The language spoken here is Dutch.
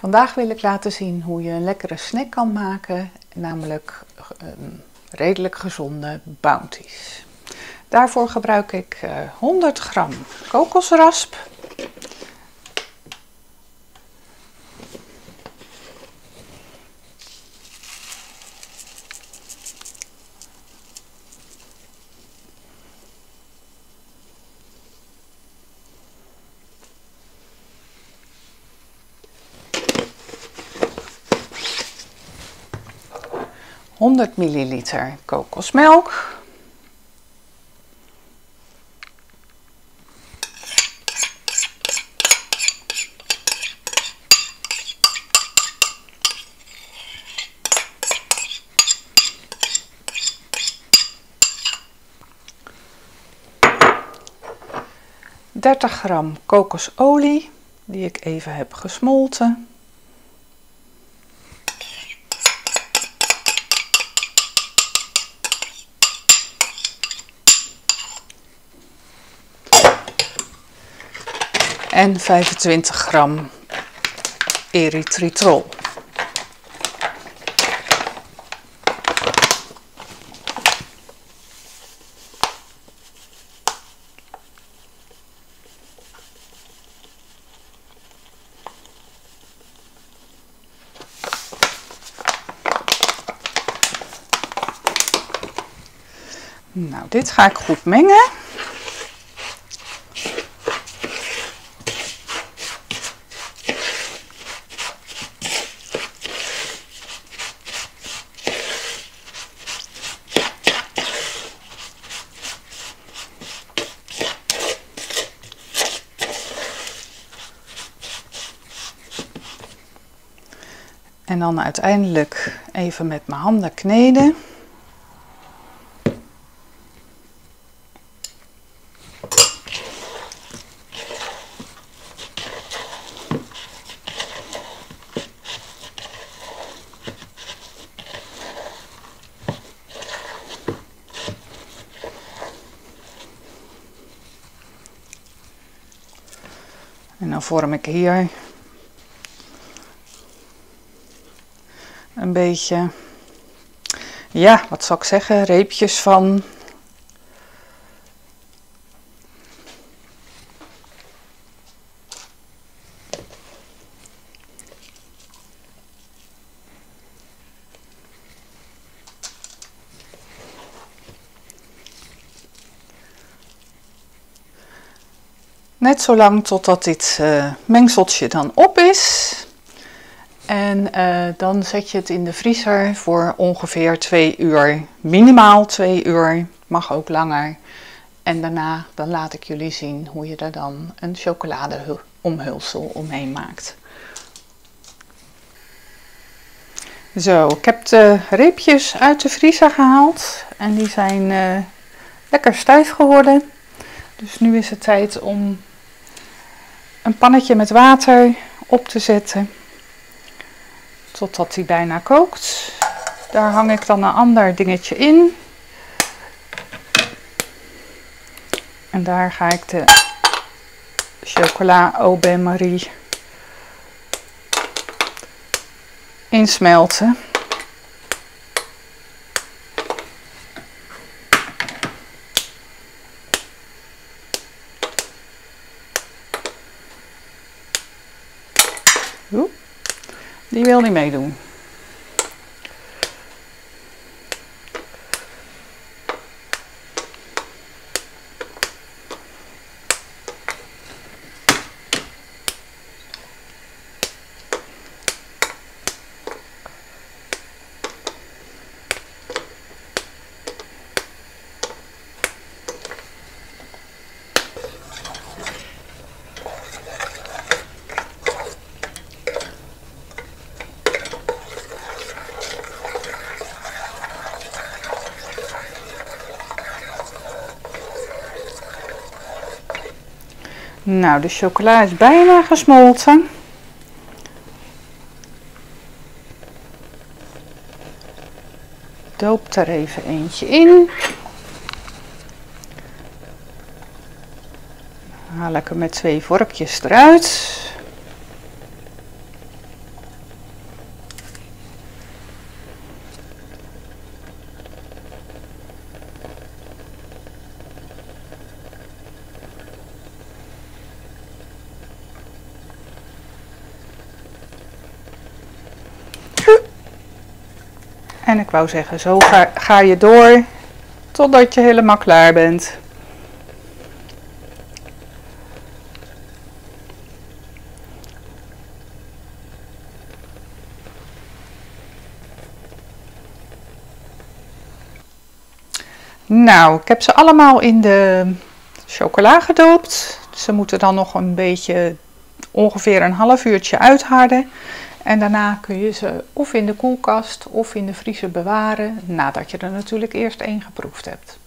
Vandaag wil ik laten zien hoe je een lekkere snack kan maken, namelijk een redelijk gezonde bounties. Daarvoor gebruik ik 100 eh, gram kokosrasp, 100 milliliter kokosmelk. Dertig gram kokosolie die ik even heb gesmolten. En 25 gram erythritol. Nou, dit ga ik goed mengen. En dan uiteindelijk even met mijn handen kneden. En dan vorm ik hier een beetje, ja, wat zal ik zeggen, reepjes van. Net zo lang totdat dit uh, mengseltje dan op is. En uh, dan zet je het in de vriezer voor ongeveer 2 uur. Minimaal 2 uur, mag ook langer. En daarna dan laat ik jullie zien hoe je er dan een chocoladeomhulsel omheen maakt. Zo, ik heb de reepjes uit de vriezer gehaald. En die zijn uh, lekker stijf geworden. Dus nu is het tijd om een pannetje met water op te zetten totdat hij bijna kookt. Daar hang ik dan een ander dingetje in. En daar ga ik de chocola au bain marie insmelten. Oep. Die wil niet meedoen. Nou, de chocola is bijna gesmolten. Doop er even eentje in. haal ik hem met twee vorkjes eruit. En ik wou zeggen, zo ga, ga je door totdat je helemaal klaar bent. Nou, ik heb ze allemaal in de chocola gedoopt. Ze moeten dan nog een beetje ongeveer een half uurtje uitharden. En daarna kun je ze of in de koelkast of in de vriezer bewaren, nadat je er natuurlijk eerst één geproefd hebt.